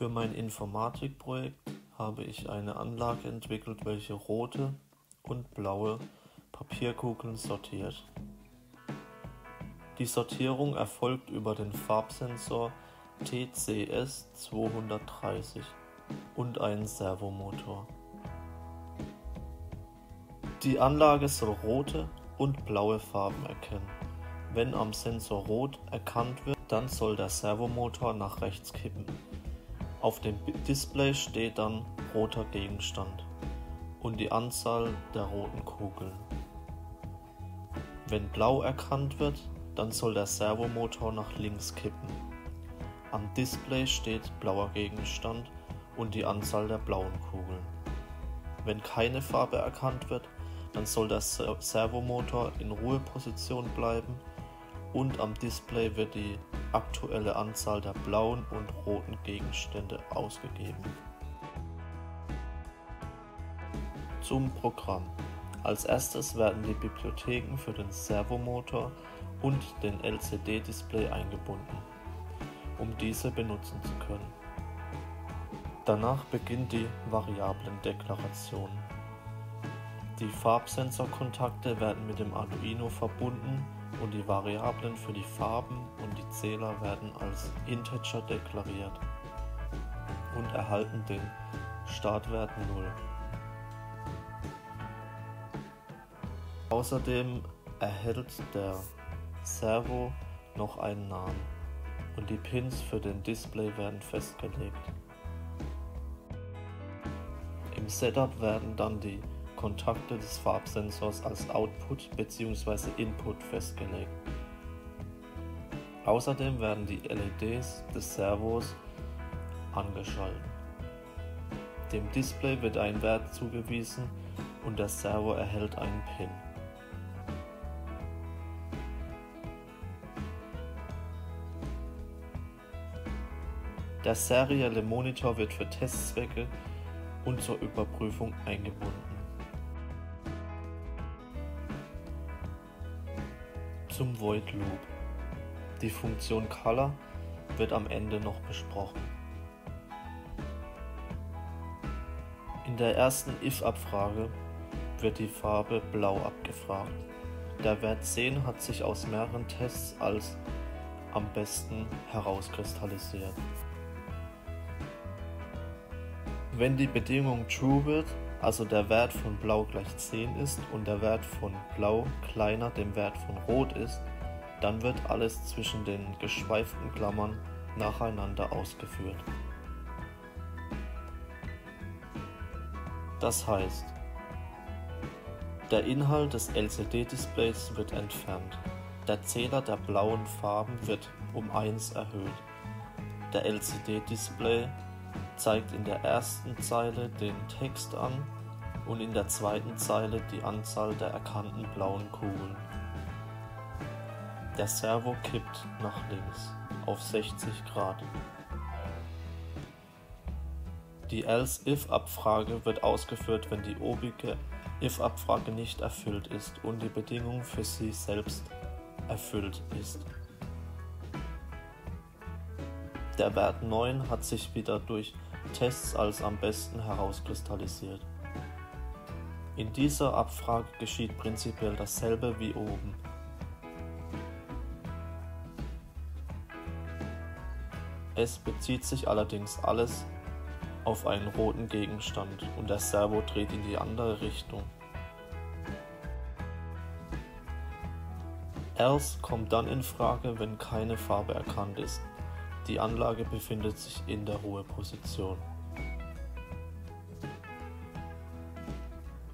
Für mein Informatikprojekt habe ich eine Anlage entwickelt, welche rote und blaue Papierkugeln sortiert. Die Sortierung erfolgt über den Farbsensor TCS230 und einen Servomotor. Die Anlage soll rote und blaue Farben erkennen. Wenn am Sensor rot erkannt wird, dann soll der Servomotor nach rechts kippen. Auf dem Display steht dann roter Gegenstand und die Anzahl der roten Kugeln. Wenn blau erkannt wird, dann soll der Servomotor nach links kippen. Am Display steht blauer Gegenstand und die Anzahl der blauen Kugeln. Wenn keine Farbe erkannt wird, dann soll der Servomotor in Ruheposition bleiben und am Display wird die aktuelle Anzahl der blauen und roten Gegenstände ausgegeben. Zum Programm. Als erstes werden die Bibliotheken für den Servomotor und den LCD-Display eingebunden, um diese benutzen zu können. Danach beginnt die Variablendeklaration. Die Farbsensorkontakte werden mit dem Arduino verbunden und die Variablen für die Farben und die Zähler werden als Integer deklariert und erhalten den Startwert 0. Außerdem erhält der Servo noch einen Namen und die Pins für den Display werden festgelegt. Im Setup werden dann die Kontakte des Farbsensors als Output bzw. Input festgelegt. Außerdem werden die LEDs des Servos angeschaltet. Dem Display wird ein Wert zugewiesen und der Servo erhält einen Pin. Der serielle Monitor wird für Testzwecke und zur Überprüfung eingebunden. Zum Void Loop. Die Funktion Color wird am Ende noch besprochen. In der ersten if-Abfrage wird die Farbe Blau abgefragt. Der Wert 10 hat sich aus mehreren Tests als am besten herauskristallisiert. Wenn die Bedingung True wird, also der Wert von Blau gleich 10 ist und der Wert von Blau kleiner dem Wert von Rot ist, dann wird alles zwischen den geschweiften Klammern nacheinander ausgeführt. Das heißt, der Inhalt des LCD-Displays wird entfernt. Der Zähler der blauen Farben wird um 1 erhöht. Der LCD-Display zeigt in der ersten Zeile den Text an und in der zweiten Zeile die Anzahl der erkannten blauen Kugeln. Der Servo kippt nach links auf 60 Grad. Die else-if-Abfrage wird ausgeführt, wenn die obige if-Abfrage nicht erfüllt ist und die Bedingung für sie selbst erfüllt ist. Der Wert 9 hat sich wieder durch Tests als am besten herauskristallisiert. In dieser Abfrage geschieht prinzipiell dasselbe wie oben. Es bezieht sich allerdings alles auf einen roten Gegenstand und der Servo dreht in die andere Richtung. Else kommt dann in Frage, wenn keine Farbe erkannt ist. Die Anlage befindet sich in der Ruheposition.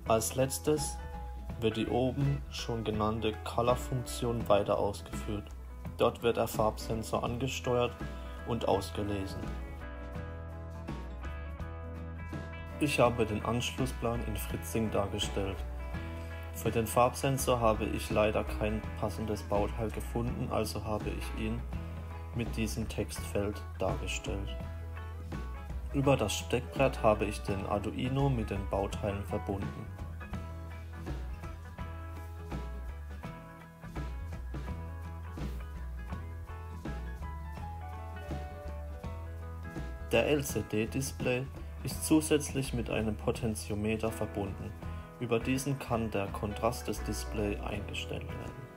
Als letztes wird die oben schon genannte Color-Funktion weiter ausgeführt. Dort wird der Farbsensor angesteuert und ausgelesen. Ich habe den Anschlussplan in Fritzing dargestellt. Für den Farbsensor habe ich leider kein passendes Bauteil gefunden, also habe ich ihn mit diesem Textfeld dargestellt. Über das Steckbrett habe ich den Arduino mit den Bauteilen verbunden. Der LCD-Display ist zusätzlich mit einem Potentiometer verbunden. Über diesen kann der Kontrast des Displays eingestellt werden.